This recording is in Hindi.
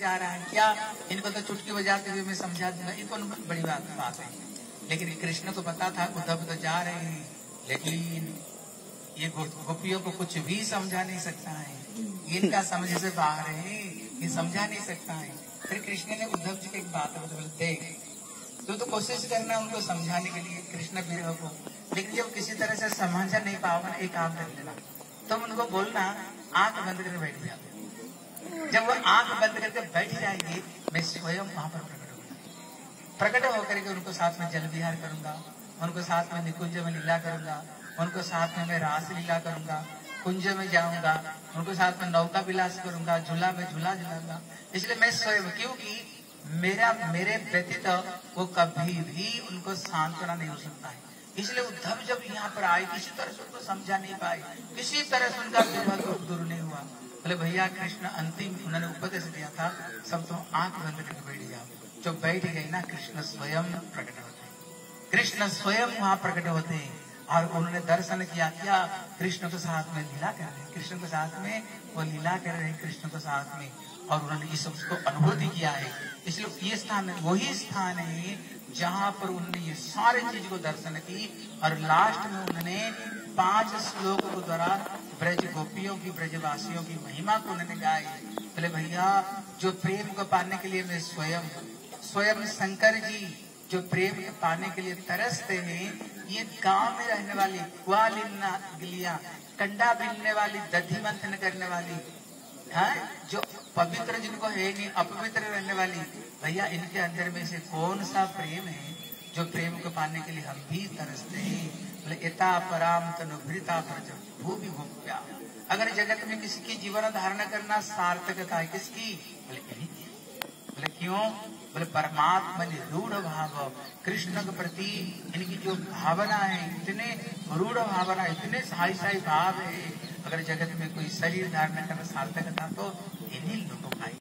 जा रहा है। क्या इनको तो चुटकी बजाते हुए मैं समझा दूँगा। ये कौन बड़ी बात बात है। लेकिन कृष्ण को पता था उद्धव तो जा रहे हैं। लेकिन ये गोपियों को कुछ भी समझा नहीं सकता है। इनका समझ से बाहर है, ये समझा नहीं सकता है। फिर कृष्ण ने उद्धव जी को बात बोले देख। तू तो कोशिश करना उनको समझाने के लिए कृष्ण विरह को। लेकिन जब किसी तरह से समझा नहीं पाओगे एक काम कर लेना तुम उनको बोलना आँख बंद करके बैठ जाओ जब वो आँख बंद करके बैठ जाएँगे, मैं स्वयं वहाँ पर प्रकट होगा प्रकट होकर के उनको साथ में जल विहार करूँगा, उनको साथ में निकुंज में लीला करूँगा, उनको साथ में मैं रास लीला करूँगा, कुंज में जाऊँगा, उनको साथ में नौका विलास करूँगा, झूला में झूला झूलाऊँगा। इसलिए मैं स्वयं, क्योंकि मेरा, मेरे व्यतीत वो कभी भी उनको सांत्वना नहीं हो सकता है। इसलिए उद्धव जब यहाँ पर आए, किसी तरह से उनको समझा नहीं पाए, किसी तरह से उनका विरोध दूर नहीं हुआ। बोले, भैया, कृष्ण अंतिम उन्होंने उपदेश दिया था, सब तुम आँख बंद करके बैठ जाओ जो बैठ गई ना, कृष्ण स्वयं प्रकट होते कृष्ण स्वयं वहाँ प्रकट होते और उन्होंने दर्शन किया, क्या, कृष्ण के साथ में लीला कर रहे कृष्ण के साथ में, वो लीला कर रहे कृष्ण के साथ में और उन्होंने इस अनुभूति किया है। इसलिए ये स्थान, वही स्थान है जहाँ पर उन्होंने ये सारे चीज़ को दर्शन की और लास्ट में उन्होंने पाँच श्लोक के द्वारा ब्रज गोपियों की ब्रजवासियों की महिमा को उन्होंने गाई। बोले, भैया, जो प्रेम को पाने के लिए मैं स्वयं स्वयं शंकर जी, जो प्रेम के पाने के लिए तरसते हैं, ये गाँव में रहने वाली ग्वालिना गिलिया, कंडा बिलने वाली दधि मंथन करने वाली है, जो पवित्र, जिनको है नहीं, अपवित्र रहने वाली। भैया, इनके अंदर में से कौन सा प्रेम है, जो प्रेम को पाने के लिए हम भी तरसते हैं? बोले इता पराम तनुभृता प्रज, भूमि भूप्या अगर जगत में किसी की जीवन धारणा करना सार्थकता है, किसकी? बोले यही बोले, क्यों? बोले, परमात्मा ने रूढ़ भाव, कृष्ण के प्रति इनकी जो भावना है, इतने रूढ़ भावना, इतने साई साई भाव है अगर जगत में कोई शरीर धारण करना सार्थक था तो इन्हीं लोगों का